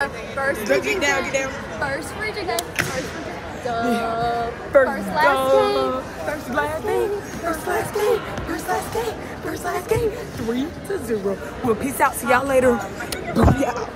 First Get down, Day. down. First Virgin Day. First Virgin Duh. First, First last game. First last game. First last game. First last game. First last game. Three to zero. Well, peace out. See y'all later. Booyah.